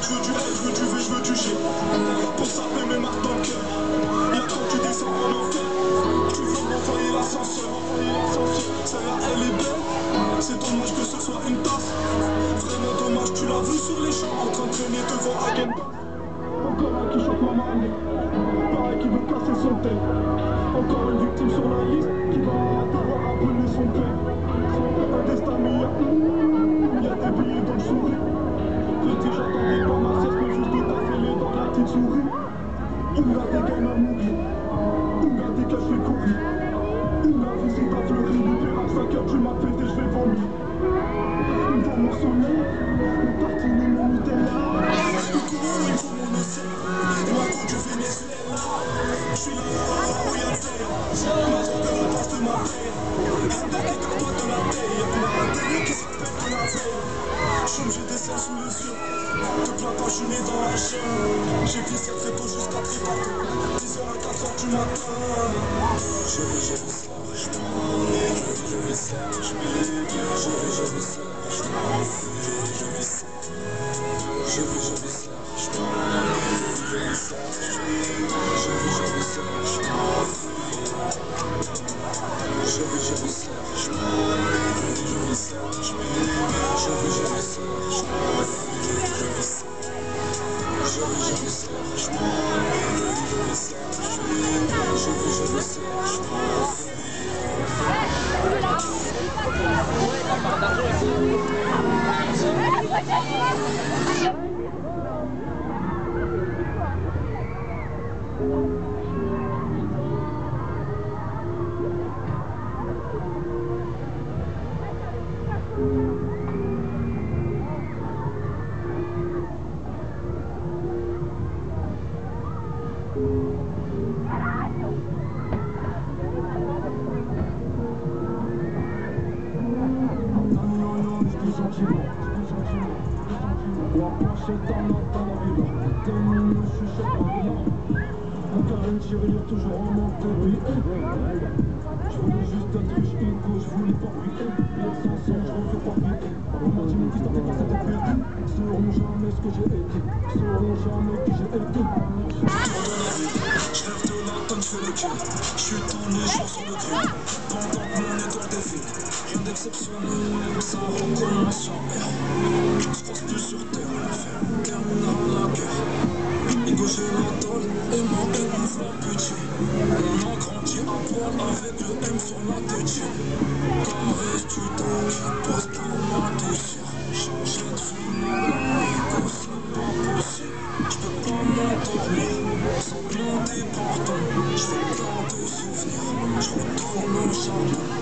Je veux du L, je veux du V, je veux du G. Pour ça, paie mes marques dans le cœur. Y'a quand tu descends en enfer. Tu veux m'envoyer l'ascenseur, l'ascenseur. Celle-là, elle est belle. C'est dommage que ce soit une tasse. Vraiment dommage, tu l'as vu sur les champs en train de traîner devant Hagen. Encore un qui. Qui veut casser son thé. Encore une victime sur la liste qui va devoir appeler son père. Un destin mis à Y'a des billets dans le sourire. Petit, j'attendais pas ma sieste, mais juste de t'affaler dans la petite souris. Oula, des gains à mourir. Oula, des cas, je vais courir. Oula, visite à fleurir. L'hiver à 5 heures, tu m'appelles et je vais vomir. Une fois mon sommeil, une tartine et mon. J'ai des cerfs sous les yeux. Te plains pas, je suis dans la chaîne. J'ai jusqu'à très tard. 10h à 4h du matin. Je vais, je je vais. Je vais, ça, je vais. Je vais, ça, je. Je. Je La planche en entend la ville Tes mots ne chuchotent pas rien Encore une tirelire toujours en montée Oui, Je voulais juste être riche égo Je voulais pas briller Les sans son, je refais pas briller On m'a dit mon fils t'en fais pas ça t'es perdu Sauront jamais ce que j'ai été. Sauront jamais qui j'ai été. Je rêve de l'automne, fais le kill Je suis tous les jours sur le grill Pendant que mon étoile défile. Rien d'exceptionnel, ça recommence en On a grandi à poil avec le M sur la tête Comme restes-tu donc qui passe pour ma déchire Changer de vie, c'est pas possible J'peux pas m'endormir, sans demander pardon J'veux plein de souvenirs, j'retourne au jardin